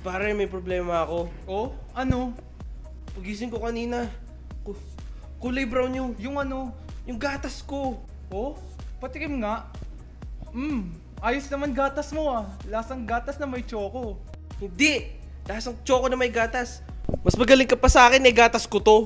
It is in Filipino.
Pare, may problema ako. Oh, ano? Pagising ko kanina, ku- kulay brown yung, Yung ano? yung gatas ko. Oh, patikim nga. Hmm, ayos naman gatas mo ah. Lasang gatas na may choco. Hindi! Lasang choco na may gatas. Mas magaling ka pa sa akin eh, gatas ko to.